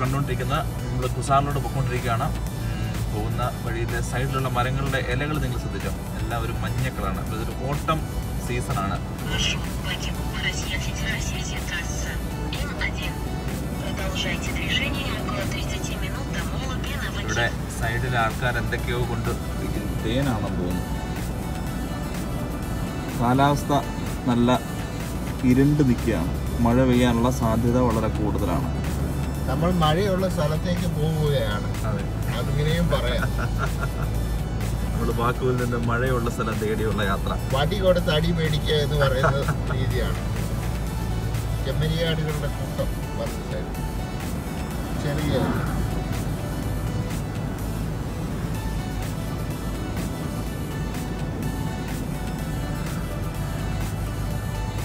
കണ്ടുകൊണ്ടിരിക്കുന്നത് നമ്മൾ കുസാറിലോട്ട് പൊയ്ക്കൊണ്ടിരിക്കുകയാണ് പോകുന്ന വഴിയിലെ സൈഡിലുള്ള മരങ്ങളുടെ ഇലകൾ നിങ്ങൾ ശ്രദ്ധിച്ചോ? എല്ലാം ഒരു മഞ്ഞക്കളാണ് ഇതൊരു ഓട്ടം സീസണാണ്. ഇവിടെ സൈഡിൽ ആൾക്കാർ എന്തൊക്കെയോ കൊണ്ട് തേനാണെന്ന് തോന്നുന്നു. കാലാവസ്ഥ നല്ല ഇരുണ്ട് നിൽക്കുകയാണ്. മഴ പെയ്യാനുള്ള സാധ്യത വളരെ കൂടുതലാണ്. നമ്മൾ മഴയുള്ള സ്ഥലത്തേക്ക് പോവുകയാണ്. അതെ. അതിങ്ങനെയും പറയാം. നമ്മൾ വാക്കുവിൽ നിന്ന് മഴയുള്ള സ്ഥലം തേടിയുള്ള യാത്ര. വടി കൊടുത്ത് അടി മേടിക്കുക എന്ന് പറയുന്ന രീതിയാണ്. ചെമ്മരിയാടുകളുടെ കൂട്ടം ചെറിയ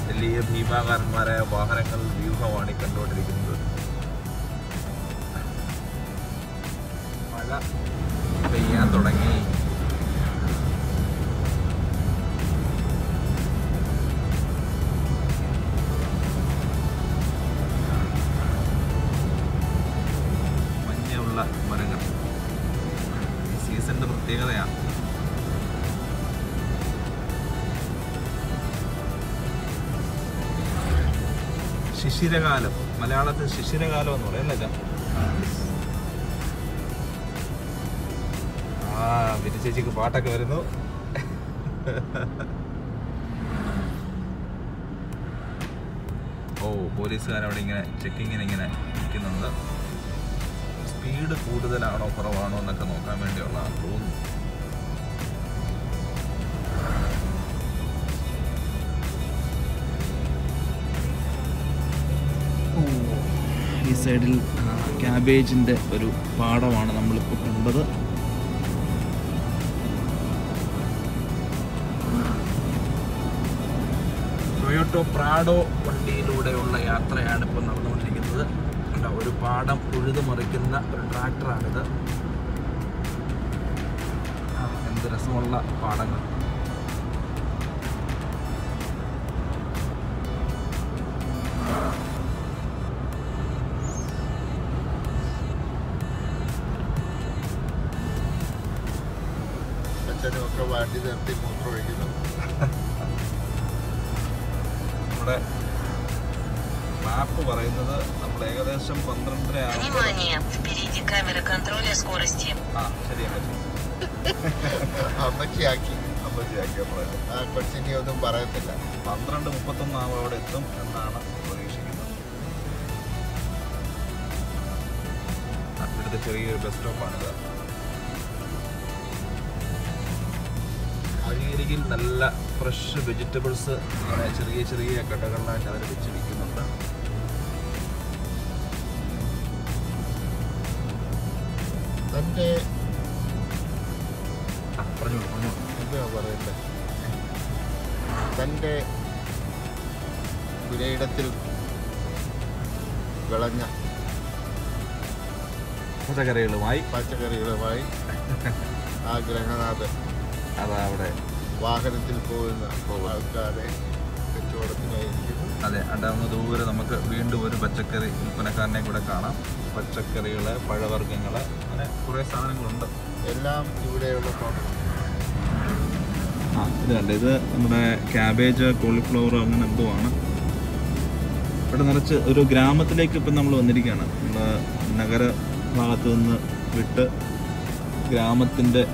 വലിയ ഭീമാകാരന്മാരായ വാഹനങ്ങൾ വ്യൂഹമാണ് കണ്ടുകൊണ്ടിരിക്കുന്നത്. മഴ പെയ്യാൻ തുടങ്ങി. മഞ്ഞുള്ള മരങ്ങൾ ഈ സീസണിന്റെ പ്രത്യേകതയാണ്. ശിശിരകാലം. മലയാളത്തിൽ ശിശിരകാലം എന്ന് പറയും ആ പിന്നെ ചേച്ചിക്ക് പാട്ടൊക്കെ വരുന്നു. ഓ പോലീസുകാർ അവിടെ ഇങ്ങനെ ചെക്കിങ്ങിന് ഇങ്ങനെ നിൽക്കുന്നുണ്ട്. സ്പീഡ് കൂടുതലാണോ കുറവാണോ എന്നൊക്കെ നോക്കാൻ വേണ്ടിയുള്ള തോന്നുന്നു. ഈ സൈഡിൽ ക്യാബേജിന്റെ ഒരു പാടമാണ് നമ്മളിപ്പോൾ കണ്ടത്. ടൊയോട്ടോ പ്രാഡോ വണ്ടിയിലൂടെയുള്ള യാത്രയാണ് ഇപ്പോൾ നടന്നുകൊണ്ടിരിക്കുന്നത്. കണ്ടോ, ഒരു പാടം ഉഴുതു മറിക്കുന്ന ഒരു ട്രാക്ടറാണിത്. എന്ത് രസമുള്ള പാടങ്ങൾ. അച്ഛനും ഒക്കെ വാട്ടി നിർത്തി മൂത്രം ഒഴിക്കുന്നു നമ്മുടെ മാപ്പ് പറയുന്നത് നമ്മൾ ഏകദേശം പന്ത്രണ്ടര ഒന്നും പറയത്തില്ല. പന്ത്രണ്ട് മുപ്പത്തൊന്ന് ആവുമ്പോൾ അവിടെ എത്തും എന്നാണ് പ്രതീക്ഷിക്കുന്നത്. അടുത്ത ചെറിയൊരു ബസ് സ്റ്റോപ്പാണിത് വഴിയരികിൽ നല്ല ഫ്രഷ് വെജിറ്റബിൾസ് ഇങ്ങനെ ചെറിയ ചെറിയ കടകളിലായിട്ട് അവർ വെച്ച് വിൽക്കുന്നുണ്ട് തന്റെ പറഞ്ഞു പറഞ്ഞു. എന്താ പറയട്ടെ തന്റെ പുരയിടത്തിൽ വിളഞ്ഞ പച്ചക്കറികളുമായി. പച്ചക്കറികളുമായി ആ ഗ്രഹനാഥൻ അതാ അവിടെ വാഹനത്തിൽ പോകുന്ന ആൾക്കാരെ അതെ അതാവുന്ന ദൂരെ നമുക്ക് വീണ്ടും ഒരു പച്ചക്കറി വിൽപ്പനക്കാരനെ കൂടെ കാണാം. പച്ചക്കറികൾ പഴവർഗങ്ങൾ അങ്ങനെ കുറേ സാധനങ്ങളുണ്ട്. എല്ലാം ഇവിടെയുള്ള ആ ഇത് കണ്ട്? ഇത് നമ്മുടെ ക്യാബേജ് കോളിഫ്ലവർ അങ്ങനെ എന്തോ ആണ്. ഇവിടെ നിറച്ച് ഒരു ഗ്രാമത്തിലേക്ക് ഇപ്പം നമ്മൾ വന്നിരിക്കുകയാണ്. നമ്മൾ നഗര ഭാഗത്ത് നിന്ന് വിട്ട് ഗ്രാമത്തിന്റെ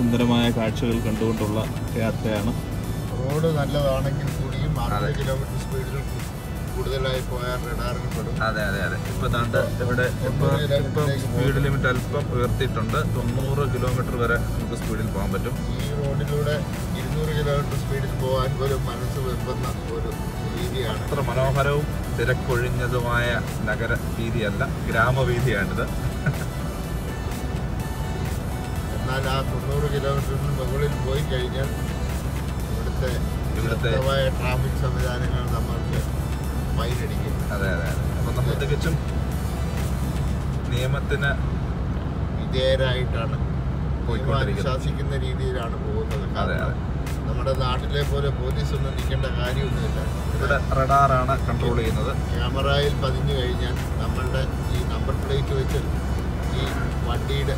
സുന്ദരമായ കാഴ്ചകൾ കണ്ടുകൊണ്ടുള്ള യാത്രയാണ്. റോഡ് നല്ലതാണെങ്കിൽ കൂടിയും. അറുപത് കിലോമീറ്റർ സ്പീഡിൽ കൂടുതലായി പോയാൽ റഡാറിൽ പെടും. അതെ അതെ അതെ. ഇപ്പൊ താണ്ട് ഇവിടെ ഇപ്പൊ ഇപ്പം സ്പീഡ് ലിമിറ്റ് അല്പം ഉയർത്തിയിട്ടുണ്ട്. തൊണ്ണൂറ് കിലോമീറ്റർ വരെ നമുക്ക് സ്പീഡിൽ പോകാൻ പറ്റും. ഈ റോഡിലൂടെ ഇരുന്നൂറ് കിലോമീറ്റർ സ്പീഡിൽ പോകാൻ ഒരു മനസ്സ് വെമ്പുന്ന ഒരു രീതിയാണ്. അത്ര മനോഹരവും തിരക്കൊഴിഞ്ഞതുമായ നഗര വീതിയല്ല ഗ്രാമവീതിയാണിത് എന്നാൽ ആ തൊണ്ണൂറ് കിലോമീറ്ററിന് മുകളിൽ പോയി കഴിഞ്ഞാൽ ഇവിടുത്തെ ഇവിടുത്തെ ട്രാഫിക് സംവിധാനങ്ങൾ നമ്മൾക്ക് ഫൈനടിക്കും അതെ അതെ അതെ. അപ്പം നമ്മൾ തികച്ചും നിയമത്തിന് വിധേയരായിട്ടാണ്. അനുശാസിക്കുന്ന രീതിയിലാണ് പോകുന്നത്. അതെ, കാരണം നമ്മുടെ നാട്ടിലെ പോലെ പോലീസ് ഒന്നും നിൽക്കേണ്ട കാര്യമൊന്നുമില്ല. ഇവിടെ റഡാറാണ് കൺട്രോൾ ചെയ്യുന്നത്. ക്യാമറയിൽ പതിഞ്ഞു കഴിഞ്ഞാൽ നമ്മളുടെ ഈ നമ്പർ പ്ലേറ്റ് വെച്ച് ഈ വണ്ടിയുടെ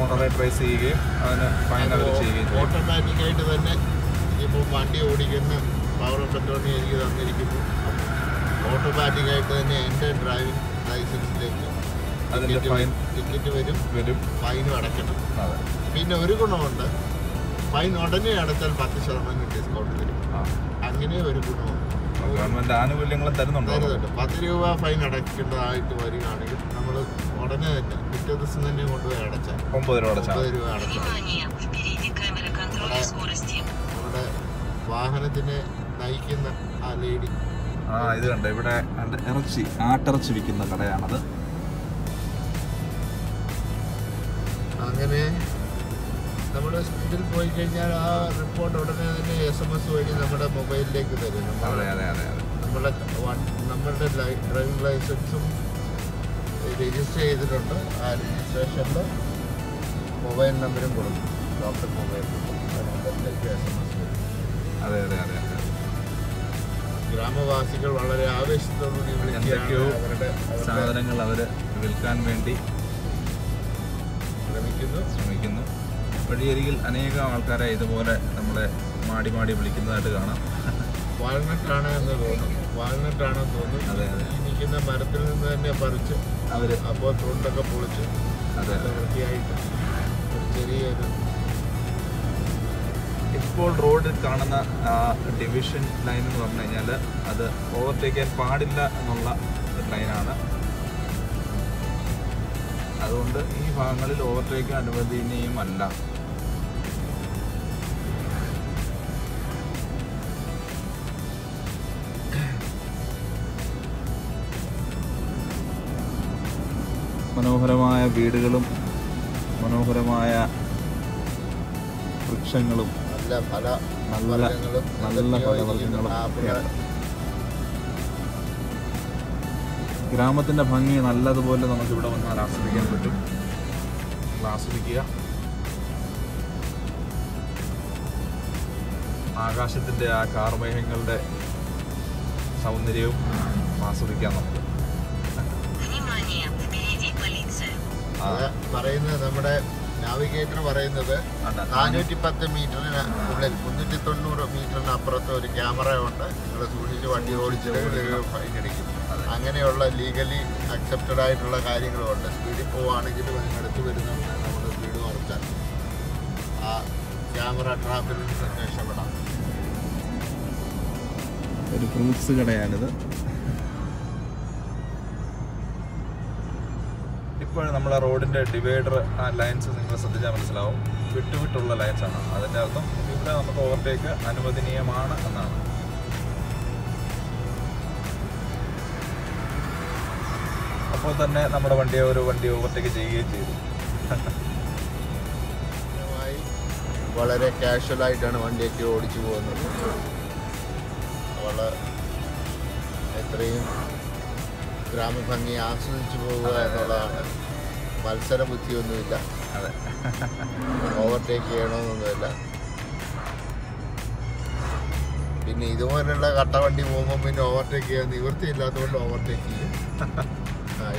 ഓണറെ ട്രേസ് ചെയ്യുകയും അതിന് ഫൈൻ അവർ ചെയ്യുകയും ഓട്ടോമാറ്റിക്കായിട്ട് തന്നെ ഇപ്പോൾ വണ്ടി ഓടിക്കുന്ന പവർ ഓഫ് അറ്റോർണി എനിക്ക് തന്നിരിക്കുന്നു. ഓട്ടോമാറ്റിക്കായിട്ട് തന്നെ എന്റെ ഡ്രൈവിംഗ് ലൈസൻസിലേക്ക് അതിന്റെ ഫൈൻ ടിക്കറ്റ് വരും. വരും. ഫൈനും അടയ്ക്കണം. പിന്നെ ഒരു ഗുണമുണ്ട്. ഫൈൻ ഉടനെ അടച്ചാൽ പത്ത് ശതമാനം ഡിസ്കൗണ്ട് തരും അങ്ങനെ ഒരു ഗുണമുണ്ട്. ഗവൺമെന്റ് ആനുകൂല്യങ്ങൾ തരുന്നുണ്ട്? പത്ത് രൂപ ഫൈൻ അടയ്ക്കേണ്ടതായിട്ട് വരികയാണെങ്കിൽ നമ്മൾ ഉടനെ തന്നെ പിറ്റേ ദിവസം തന്നെ കൊണ്ടുപോയി അടച്ചാൽ ഒമ്പത് രൂപ അടച്ചാൽ ഒമ്പത് രൂപ അടച്ചാൽ നമ്മുടെ വാഹനത്തിനെ നയിക്കുന്ന ആ ലേഡി ആ ഇത് കണ്ട? ഇവിടെ ഇറച്ചി ആട്ടിറച്ചി വിൽക്കുന്ന കടയാണത്. അങ്ങനെ സ്പീഡിൽ പോയി കഴിഞ്ഞാൽ ആ റിപ്പോർട്ട് ഉടനെ തന്നെ എസ് എം എസ് വഴി നമ്മുടെ മൊബൈലിലേക്ക് തരും. അതെ നമ്മുടെ അതെ അതെ. നമ്മളുടെ ഡ്രൈവിംഗ് ലൈസൻസും രജിസ്റ്റർ ചെയ്തിട്ടുണ്ട്. ആ രജിസ്ട്രേഷനിൽ മൊബൈൽ നമ്പരും കൊടുക്കും. ഡോക്ടർ മൊബൈൽ നമ്പർ ആ നമ്പറിലേക്ക് എസ് എം എസ് വരും. അതെ അതെ അതെ അതെ. ഗ്രാമവാസികൾ വളരെ ആവേശത്തോടുകൂടി എന്തൊക്കെയോ അവരുടെ സാധനങ്ങൾ അവർ വിൽക്കാൻ വേണ്ടി ശ്രമിക്കുന്നു. ശ്രമിക്കുന്നു. വഴിയരികിൽ അനേകം ആൾക്കാരെ ഇതുപോലെ നമ്മളെ മാടി മാടി വിളിക്കുന്നതായിട്ട് കാണാം. വാൾനട്ടാണ് എന്ന് തോന്നുന്നു വാൾനട്ടാണെന്ന് തോന്നുന്നു അതെ അതെ. ഇരിക്കുന്ന മരത്തിൽ നിന്ന് തന്നെ പറിച്ച് അവർ അപ്പോൾ തൊണ്ടൊക്കെ പൊളിച്ച് അതെ അതെ. വൃത്തിയായിട്ട് ഒരു ചെറിയൊരു ഇപ്പോൾ റോഡിൽ കാണുന്ന ഡിവിഷൻ ലൈൻ എന്ന് പറഞ്ഞു കഴിഞ്ഞാൽ അത് ഓവർടേക്ക് ചെയ്യാൻ പാടില്ല എന്നുള്ള ലൈനാണ് അതുകൊണ്ട് ഈ ഭാഗങ്ങളിൽ ഓവർടേക്ക് അനുവദനീയമല്ല. വീടുകളും മനോഹരമായ വൃക്ഷങ്ങളും നല്ല ഫല നല്ല നല്ല ഫലവർഗങ്ങളും ഒക്കെയാണ്. ഗ്രാമത്തിന്റെ ഭംഗി നല്ലതുപോലെ നമുക്കിവിടെ വന്നാൽ ആസ്വദിക്കാൻ പറ്റും. ആസ്വദിക്കുക. ആകാശത്തിന്റെ ആ കാർമേഘങ്ങളുടെ സൗന്ദര്യവും ആസ്വദിക്കാം നമുക്ക്. പറയുന്നത്. നമ്മുടെ നാവിഗേറ്റർ പറയുന്നത് നാനൂറ്റി പത്ത് മീറ്ററിന് ഉള്ളിൽ മുന്നൂറ്റി തൊണ്ണൂറ് മീറ്ററിന് അപ്പുറത്ത് ഒരു ക്യാമറ ഉണ്ട്. നിങ്ങൾ സൂക്ഷിച്ച് വണ്ടി ഓടിച്ചിട്ട് ഫൈൻ അടിക്കും. അങ്ങനെയുള്ള ലീഗലി അക്സെപ്റ്റഡ് ആയിട്ടുള്ള കാര്യങ്ങളുണ്ട് സ്പീഡിൽ പോവുകയാണെങ്കിലും അതിനടുത്ത് വരുന്നുണ്ട് നമ്മൾ സ്പീഡ് കുറച്ചാൽ ആ ക്യാമറ ട്രാഫിൽ നിന്ന് രക്ഷപ്പെടാം. ഒരു ഫ്രൂട്ട്സ് കടയാണിത്. ഇപ്പോൾ നമ്മളെ റോഡിന്റെ ഡിവൈഡർ ആ ലൈൻസ് നിങ്ങൾ ശ്രദ്ധിച്ചാൽ മനസ്സിലാവും. വിട്ടുവിട്ടുള്ള ലൈൻസാണ് അതിന്റെ അർത്ഥം ഇവിടെ നമുക്ക് ഓവർടേക്ക് അനുവദനീയമാണ് എന്നാണ്. അപ്പോൾ തന്നെ നമ്മുടെ വണ്ടിയെ ഒരു വണ്ടി ഓവർടേക്ക് ചെയ്യുകയും ചെയ്തു. വളരെ കാഷ്വലായിട്ടാണ് വണ്ടിയൊക്കെ ഓടിച്ചു പോകുന്നത്. വളരെ എത്രയും ഗ്രാമഭംഗി ആസ്വദിച്ചു പോവുക എന്നുള്ളതാണ്. മത്സര ബുദ്ധിയൊന്നുമില്ല. അതെ. ഓവർടേക്ക് ചെയ്യണമെന്നൊന്നുമില്ല പിന്നെ ഇതുപോലുള്ള കട്ടവണ്ടി പോകുമ്പോൾ പിന്നെ ഓവർടേക്ക് ചെയ്യാൻ നിവൃത്തിയില്ലാത്തതുകൊണ്ട് ഓവർടേക്ക് ചെയ്യും.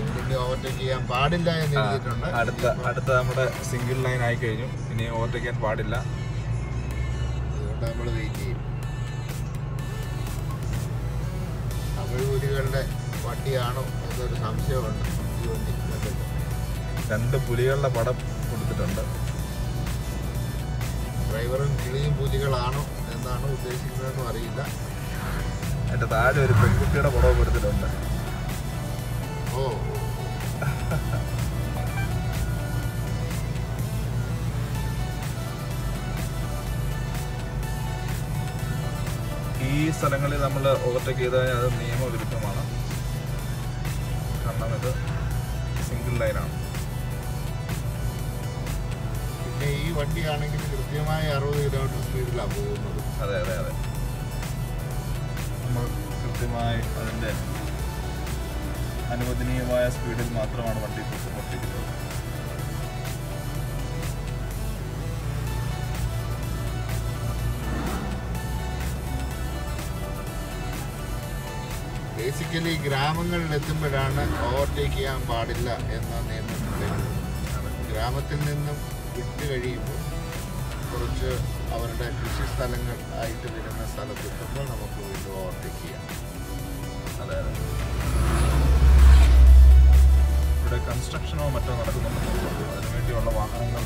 ഇതിന് ഓവർടേക്ക് ചെയ്യാൻ പാടില്ല എന്ന് എഴുതിയിട്ടുണ്ട്. അടുത്ത അടുത്ത നമ്മുടെ സിംഗിൾ ലൈൻ ആയി കഴിഞ്ഞു. ഇനി ഓവർടേക്ക് ചെയ്യാൻ പാടില്ല. അതുകൊണ്ട് നമ്മൾ വെയിറ്റ് ചെയ്യും. വണ്ടിയാണോ എന്നൊരു സംശയമുണ്ട്. രണ്ട് പുലികളുടെ പടം കൊടുത്തിട്ടുണ്ട്. ഡ്രൈവറും കിളിയും പുലികളാണോ എന്നാണ് ഉദ്ദേശിക്കുന്നതെന്നും അറിയില്ല. അതിന്റെ താഴെ ഒരു പെൺകുട്ടിയുടെ പടവും കൊടുത്തിട്ടുണ്ട്. ഓ. ഈ സ്ഥലങ്ങളിൽ നമ്മൾ ഓവർടേക്ക് ചെയ്താൽ അത് നിയമവിരുദ്ധമാണ്. കാരണം ഇത് സിംഗിൾ ലൈനാണ് പിന്നെ ഈ വണ്ടിയാണെങ്കിൽ കൃത്യമായ അറുപത് കിലോമീറ്റർ സ്പീഡിലാണ് പോകുന്നത്. അതെ അതെ അതെ. നമ്മൾ കൃത്യമായി അതിന്റെ അനുവദനീയമായ സ്പീഡിൽ മാത്രമാണ് വണ്ടി ഓവർടേക്കുന്നത് ബേസിക്കലി ഗ്രാമങ്ങളിൽ എത്തുമ്പോഴാണ് ഓവർടേക്ക് ചെയ്യാൻ പാടില്ല എന്ന നിയമം ഗ്രാമത്തിൽ നിന്നും വിട്ട് കഴിയുമ്പോൾ കുറച്ച് അവരുടെ കൃഷി സ്ഥലങ്ങൾ ആയിട്ട് വരുന്ന സ്ഥലത്തെത്തുമ്പോൾ നമുക്ക് വീണ്ടും ഓവർടേക്ക് ചെയ്യാം. അതെ അതെ ഇവിടെ കൺസ്ട്രക്ഷനോ മറ്റോ നടക്കുന്നുണ്ടോ അതിനുവേണ്ടിയുള്ള വാഹനങ്ങൾ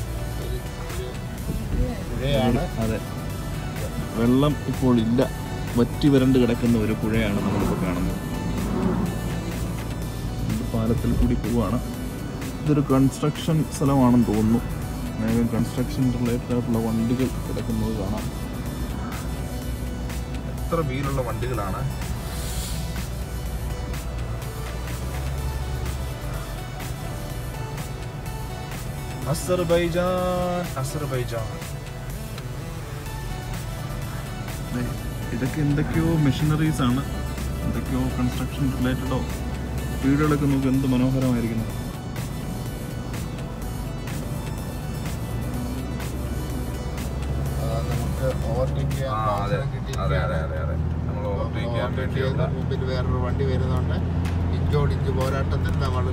പുഴയാണ്. അതെ. വെള്ളം ഇപ്പോൾ ഇല്ല. വറ്റി വരണ്ട് കിടക്കുന്ന ഒരു പുഴയാണ് നമ്മളിപ്പോൾ കാണുന്നത്. പാലത്തിൽ കൂടി പോവുകയാണ്. ഇതൊരു കൺസ്ട്രക്ഷൻ സ്ഥലമാണെന്ന് തോന്നുന്നു. അനേകം കൺസ്ട്രക്ഷൻ റിലേറ്റഡ് ആയിട്ടുള്ള വണ്ടികൾ കിടക്കുന്നത് കാണാം. എത്ര വീലുള്ള വണ്ടികളാണ്? Azerbaijan Azerbaijan. ഇതൊക്കെ എന്തൊക്കെയോ മെഷീനറീസ് ആണ്. എന്തൊക്കെയോ കൺസ്ട്രക്ഷൻ റിലേറ്റഡോ വീടുകളൊക്കെ നമുക്ക് എന്ത് മനോഹരമായിരിക്കുന്നു. വേറൊരു വണ്ടി വരുന്നോണ്ട്. ഇഞ്ചോടിഞ്ച് പോരാട്ടം തന്നെ നമ്മൾ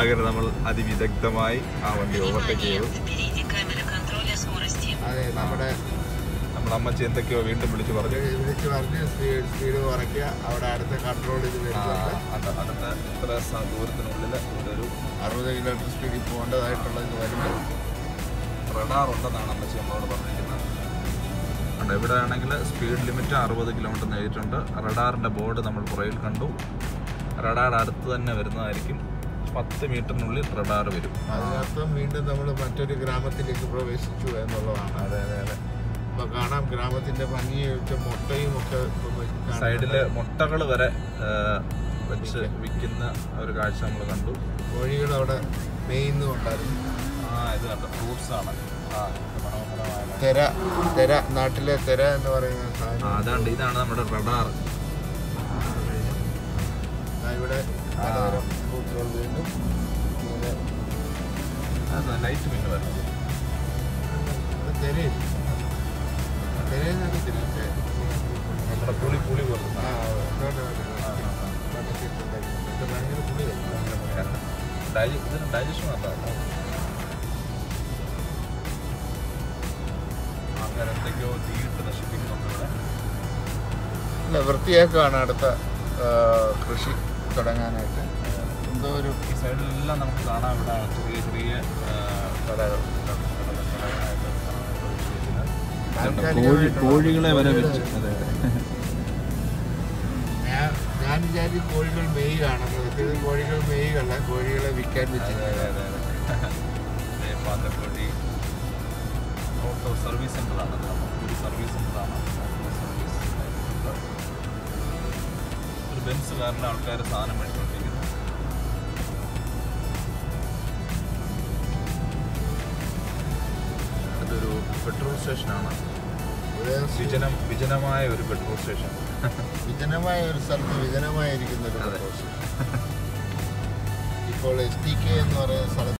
അങ്ങനെ നമ്മൾ അതിവിദഗ്ധമായി ആ വണ്ടി ഓവർടേക്ക് ചെയ്തു. അതെ നമ്മുടെ നമ്മൾ അമ്മച്ചി എന്തൊക്കെയോ വീണ്ടും വിളിച്ചു പറഞ്ഞു. വിളിച്ചു പറഞ്ഞ്. സ്പീഡ് സ്പീഡ് കുറയ്ക്കുക. അവിടെ അടുത്ത കൺട്രോൾ ചെയ്ത് അടുത്ത ഇത്ര ദൂരത്തിനുള്ളിൽ ഒരു അറുപത് കിലോമീറ്റർ സ്പീഡിൽ പോകേണ്ടതായിട്ടുള്ള ഇത് വരുമ്പോൾ റഡാർ ഉണ്ടെന്നാണ് അമ്മച്ചി നമ്മളോട് പറഞ്ഞിരിക്കുന്നത്. ഉണ്ട് ഇവിടെ ആണെങ്കിൽ സ്പീഡ് ലിമിറ്റ് അറുപത് കിലോമീറ്റർ നേരിട്ടുണ്ട് റഡാറിന്റെ ബോർഡ് നമ്മൾ പുറകിൽ കണ്ടു. റഡാർ അടുത്ത് തന്നെ വരുന്നതായിരിക്കും. പത്ത് മീറ്ററിനുള്ളിൽ റഡാർ വരും. അതിനർത്ഥം വീണ്ടും നമ്മൾ മറ്റൊരു ഗ്രാമത്തിലേക്ക് പ്രവേശിച്ചു എന്നുള്ളതാണ്. അതെ അതെ അതെ. കാണാം. ഗ്രാമത്തിന്റെ ഭംഗിയൊക്കെ മുട്ടയും ഒക്കെ സൈഡിൽ മുട്ടകൾ വരെ വെച്ച് വിൽക്കുന്ന ഒരു കാഴ്ച നമ്മൾ കണ്ടു. കോഴികൾ അവിടെ മേയുന്നുണ്ടായിരുന്നു ആ ഇത് കണ്ടു? ഫ്രൂട്ട്സ് ആണ്. തെര തെര നാട്ടിലെ തെര എന്ന് പറയുന്ന അതാണ്ട് ഇതാണ് നമ്മുടെ റഡാർ ഇവിടെ ഫ്രൂട്ടുകൾ വീണ്ടും ലൈറ്റ് മിന്നു വരുന്നത് അത് നമ്മുടെ പുളി പുളി പോലെ ഭയങ്കര ഇതിന് ഡൈജഷൻ തീയിട്ട് നശിപ്പിക്കുന്നുണ്ട് അല്ല വൃത്തിയാക്കുകയാണ് അടുത്ത കൃഷി തുടങ്ങാനായിട്ട് എന്തോ ഒരു ഈ സൈഡിലെല്ലാം നമുക്ക് കാണാം ഇവിടെ ചെറിയ ചെറിയ കടകൾ കോഴി കോഴികളെ വരെ വെച്ച്. അതെ. ഞാൻ ഞാൻ വിചാരിച്ചു കോഴികൾ മെയ്യാണെന്ന് ഇത് കോഴികൾ മെയ്യല്ല കോഴികളെ വിൽക്കാൻ പാത്രക്കോഴി ഓട്ടോ സർവീസ് സെന്ററാണ് ഒരു സർവീസ് സെന്ററാണ് ആൾക്കാർ സാധനം മേടിച്ചുകൊണ്ടിരിക്കുന്നു ഇതൊരു പെട്രോൾ സ്റ്റേഷനാണ്. വിജനം വിജനമായ ഒരു പെട്രോൾ സ്റ്റേഷൻ. വിജനമായ ഒരു സ്ഥലത്ത് വിജനമായിരിക്കുന്ന ഒരു പെട്രോൾ സ്റ്റേഷൻ. ഇപ്പോൾ എസ് ടി കെ എന്ന് പറയുന്ന സ്ഥലത്ത്